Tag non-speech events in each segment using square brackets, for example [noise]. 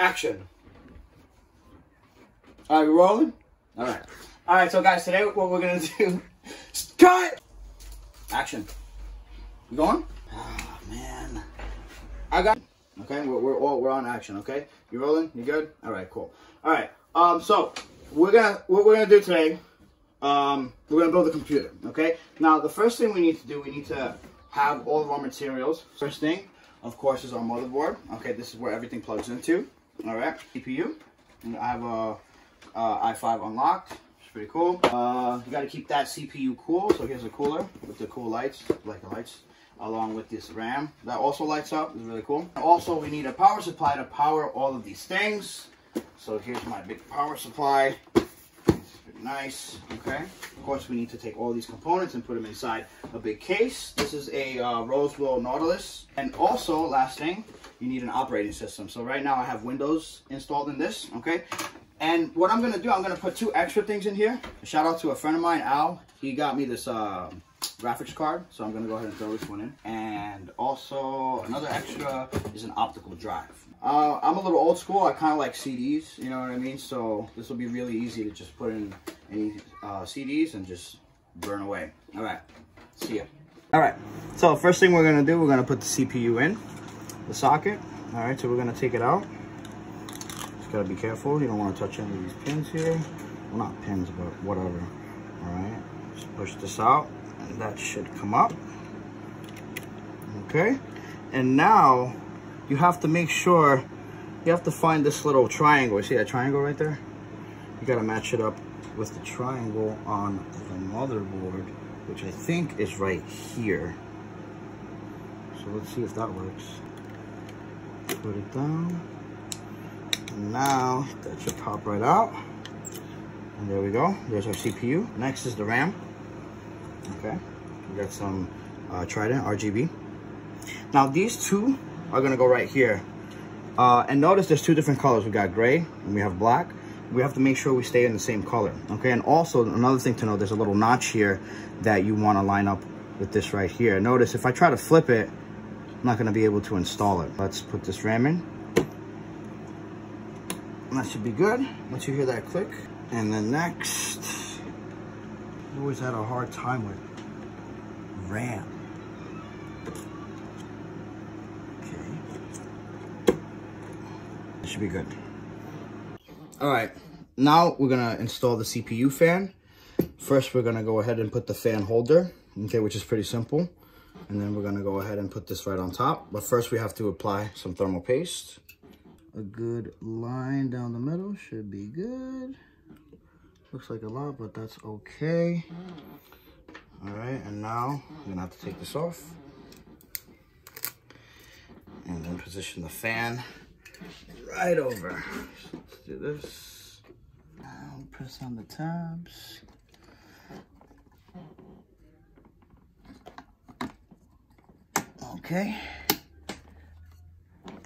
Action. All right, we rolling? All right. All right, so guys, today what we're gonna [laughs] do, cut! Action. You going? Oh, man. I got, okay, we're, we're all, we're on action, okay? You rolling? You good? All right, cool. All right, um, so we're gonna, what we're gonna do today, um, we're gonna build a computer, okay? Now, the first thing we need to do, we need to have all of our materials. First thing, of course, is our motherboard. Okay, this is where everything plugs into. All right, CPU. And I have a, a i5 unlocked. It's pretty cool. Uh, you got to keep that CPU cool. So here's a cooler with the cool lights, like the lights, along with this RAM that also lights up. It's really cool. Also, we need a power supply to power all of these things. So here's my big power supply nice okay. Of course we need to take all these components and put them inside a big case. This is a uh, Rosewill Nautilus. And also last thing you need an operating system. So right now I have Windows installed in this okay? And what I'm gonna do I'm gonna put two extra things in here. Shout out to a friend of mine Al. He got me this uh, graphics card so I'm gonna go ahead and throw this one in and also another extra is an optical drive uh, I'm a little old school. I kind of like CDs, you know what I mean? So this will be really easy to just put in any uh, CDs and just burn away. All right, see ya. All right, so first thing we're gonna do, we're gonna put the CPU in the socket. All right, so we're gonna take it out. Just gotta be careful. You don't wanna touch any of these pins here. Well, not pins, but whatever. All right, just push this out that should come up. Okay, and now you have to make sure, you have to find this little triangle. See that triangle right there? You gotta match it up with the triangle on the motherboard, which I think is right here. So let's see if that works. Put it down. And now that should pop right out. And there we go. There's our CPU. Next is the RAM. Okay. We got some uh, Trident RGB. Now these two are gonna go right here. Uh, and notice there's two different colors. We got gray and we have black. We have to make sure we stay in the same color, okay? And also, another thing to know, there's a little notch here that you wanna line up with this right here. Notice if I try to flip it, I'm not gonna be able to install it. Let's put this RAM in. That should be good, once you hear that click. And then next, always had a hard time with RAM. should be good. All right, now we're gonna install the CPU fan. First, we're gonna go ahead and put the fan holder, okay, which is pretty simple. And then we're gonna go ahead and put this right on top. But first we have to apply some thermal paste. A good line down the middle should be good. Looks like a lot, but that's okay. All right, and now I'm gonna have to take this off. And then position the fan right over. So let's do this. Now press on the tabs. Okay.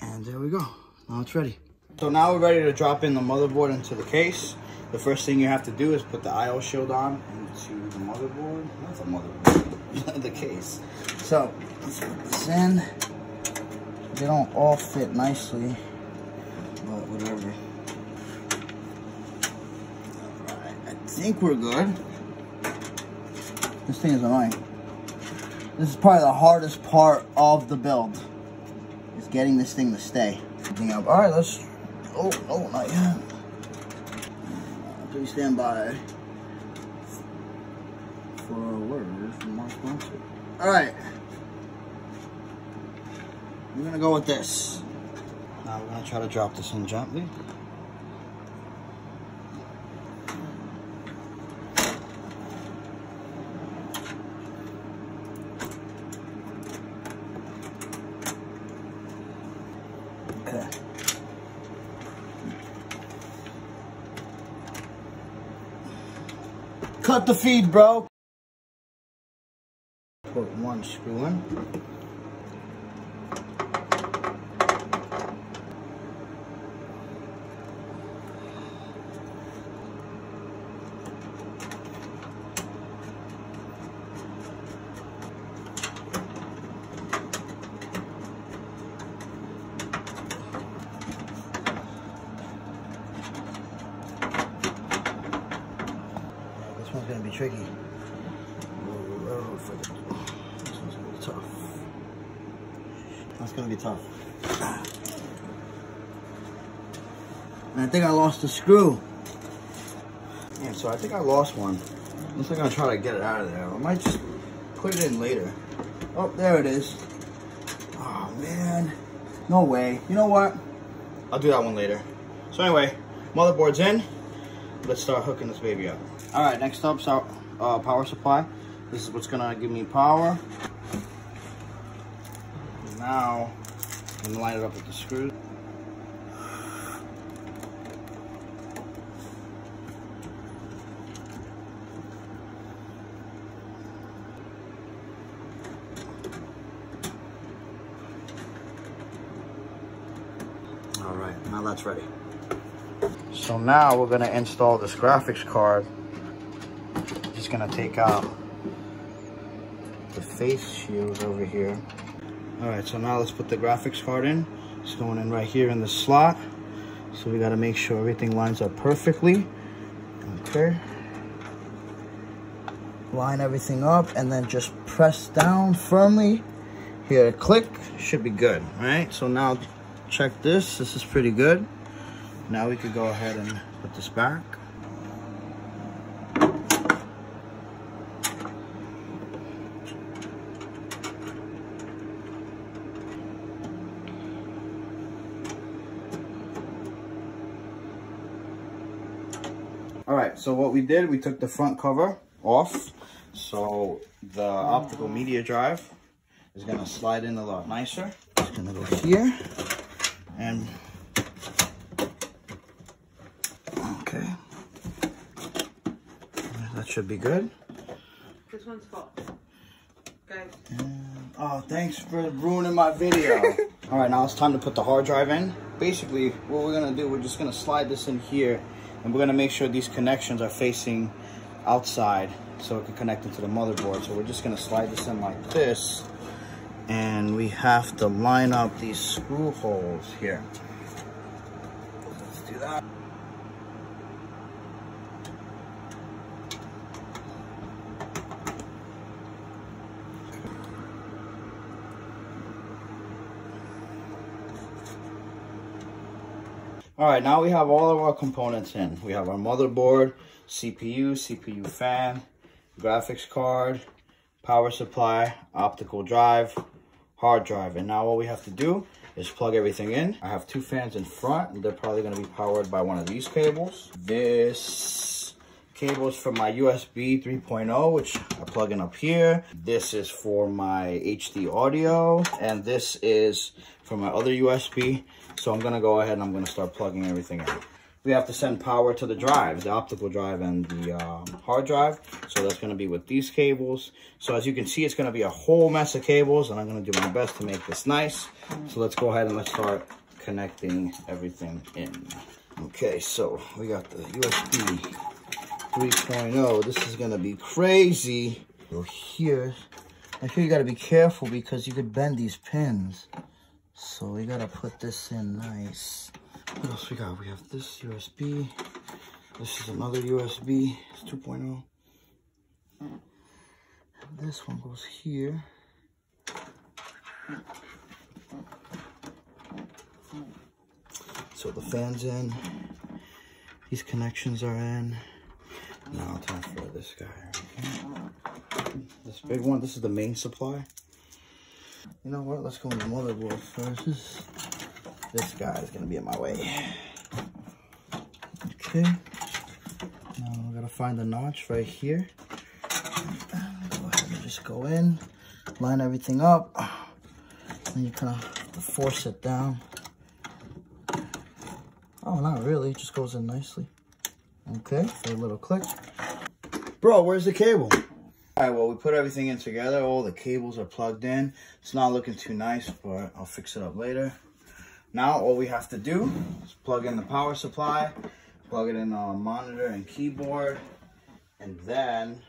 And there we go. Now it's ready. So now we're ready to drop in the motherboard into the case. The first thing you have to do is put the IO shield on into the motherboard. Not the motherboard, [laughs] the case. So let's put this in. They don't all fit nicely but whatever. Alright, I think we're good. This thing is annoying. This is probably the hardest part of the build. Is getting this thing to stay. Alright, let's... Oh, no, not yet. Please stand by for a word from our sponsor. Alright. I'm gonna go with this. Now we're going to try to drop this in gently. Cut the feed, bro. Put one screw in. Tricky. That's gonna be tough. And I think I lost the screw. Yeah, so I think I lost one. Looks like I'm gonna try to get it out of there. I might just put it in later. Oh, there it is. Oh man, no way. You know what? I'll do that one later. So anyway, motherboard's in. Let's start hooking this baby up. All right, next up, our uh, power supply. This is what's gonna give me power. Now, I'm gonna line it up with the screws. All right, now that's ready. So now we're gonna install this graphics card. Gonna take out the face shields over here. All right, so now let's put the graphics card in. It's going in right here in the slot. So we gotta make sure everything lines up perfectly. Okay. Line everything up and then just press down firmly. Here, click, should be good, all right? So now check this, this is pretty good. Now we could go ahead and put this back. All right, so what we did, we took the front cover off. So the optical media drive is gonna slide in a lot nicer. It's gonna go here and okay. That should be good. This one's full. Guys. And, oh, thanks for ruining my video. [laughs] All right, now it's time to put the hard drive in. Basically, what we're gonna do, we're just gonna slide this in here and we're gonna make sure these connections are facing outside so it can connect into the motherboard. So we're just gonna slide this in like this and we have to line up these screw holes here. Let's do that. All right, now we have all of our components in. We have our motherboard, CPU, CPU fan, graphics card, power supply, optical drive, hard drive. And now what we have to do is plug everything in. I have two fans in front. They're probably gonna be powered by one of these cables. This cable is for my USB 3.0, which I plug in up here. This is for my HD audio. And this is for my other USB. So I'm gonna go ahead and I'm gonna start plugging everything in. We have to send power to the drives, the optical drive and the um, hard drive. So that's gonna be with these cables. So as you can see, it's gonna be a whole mess of cables and I'm gonna do my best to make this nice. So let's go ahead and let's start connecting everything in. Okay, so we got the USB 3.0. This is gonna be crazy. So here, I sure you gotta be careful because you could bend these pins. So we gotta put this in nice. What else we got? We have this USB. This is another USB. It's 2.0. This one goes here. So the fan's in. These connections are in. Now time for this guy right. This big one. This is the main supply. You know what? Let's go the motherboard first. This, this guy is gonna be in my way. Okay. Now I gotta find the notch right here. Go ahead and just go in, line everything up, and you kind of force it down. Oh, not really. It just goes in nicely. Okay, a little click. Bro, where's the cable? All right, well, we put everything in together. All the cables are plugged in. It's not looking too nice, but I'll fix it up later. Now, all we have to do is plug in the power supply, plug it in our monitor and keyboard, and then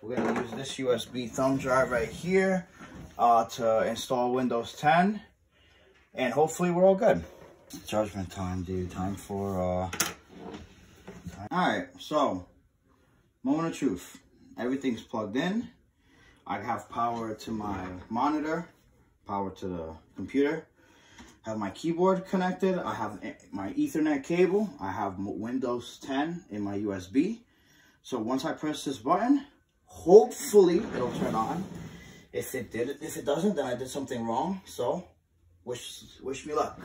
we're gonna use this USB thumb drive right here uh, to install Windows 10, and hopefully we're all good. Judgment time, dude. Time for, uh... Time. All right, so, moment of truth. Everything's plugged in. I have power to my monitor, power to the computer. have my keyboard connected. I have my ethernet cable. I have Windows 10 in my USB. So once I press this button, hopefully it'll turn on. If it did, if it doesn't, then I did something wrong. So wish, wish me luck.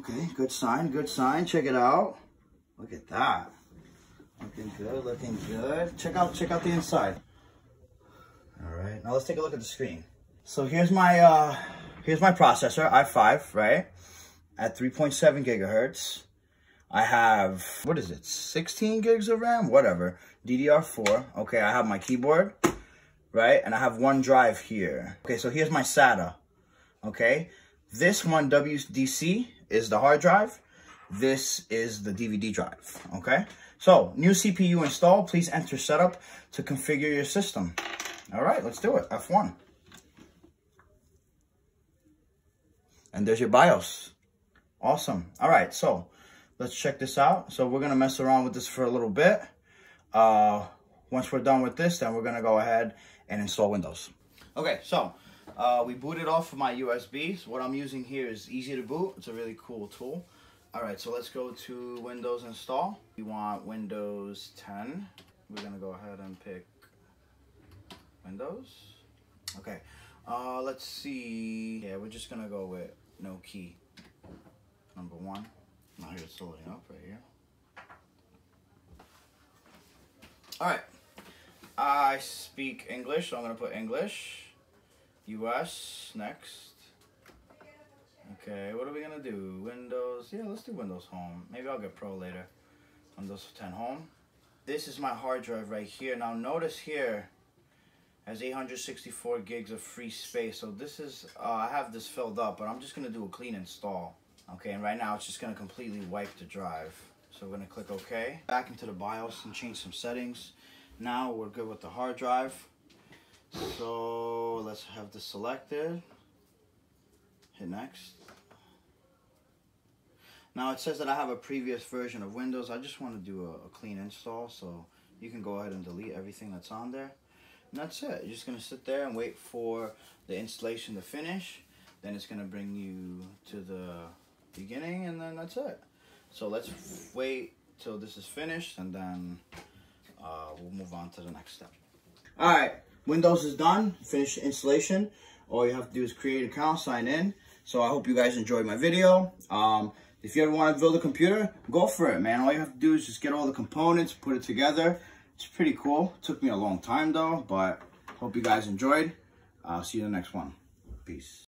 Okay, good sign, good sign. Check it out. Look at that. Looking good, looking good. Check out, check out the inside. All right, now let's take a look at the screen. So here's my, uh, here's my processor, i5, right? At 3.7 gigahertz. I have, what is it, 16 gigs of RAM? Whatever. DDR4. Okay, I have my keyboard, right? And I have one drive here. Okay, so here's my SATA. Okay, this one WDC is the hard drive. This is the DVD drive, okay? So, new CPU installed. Please enter setup to configure your system. All right, let's do it. F1. And there's your BIOS. Awesome. All right, so let's check this out. So we're going to mess around with this for a little bit. Uh, once we're done with this, then we're going to go ahead and install Windows. Okay, so uh, we booted off of my USB. So what I'm using here is Easy2Boot. It's a really cool tool. All right, so let's go to Windows install. We want Windows 10. We're gonna go ahead and pick Windows. Okay, uh, let's see. Yeah, we're just gonna go with no key. Number one. Now here it's loading up right here. All right, I speak English, so I'm gonna put English. US next. Okay, what are we gonna do? Windows, yeah, let's do Windows Home. Maybe I'll get Pro later. Windows 10 Home. This is my hard drive right here. Now notice here, has 864 gigs of free space. So this is, uh, I have this filled up, but I'm just gonna do a clean install. Okay, and right now it's just gonna completely wipe the drive. So we're gonna click OK. Back into the BIOS and change some settings. Now we're good with the hard drive. So let's have this selected. Hit next. Now it says that I have a previous version of Windows. I just want to do a, a clean install. So you can go ahead and delete everything that's on there. And that's it. You're just going to sit there and wait for the installation to finish. Then it's going to bring you to the beginning and then that's it. So let's wait till this is finished and then uh, we'll move on to the next step. All right. Windows is done, finished installation. All you have to do is create an account, sign in. So I hope you guys enjoyed my video. Um, if you ever want to build a computer, go for it, man. All you have to do is just get all the components, put it together. It's pretty cool. It took me a long time though, but hope you guys enjoyed. I'll see you in the next one. Peace.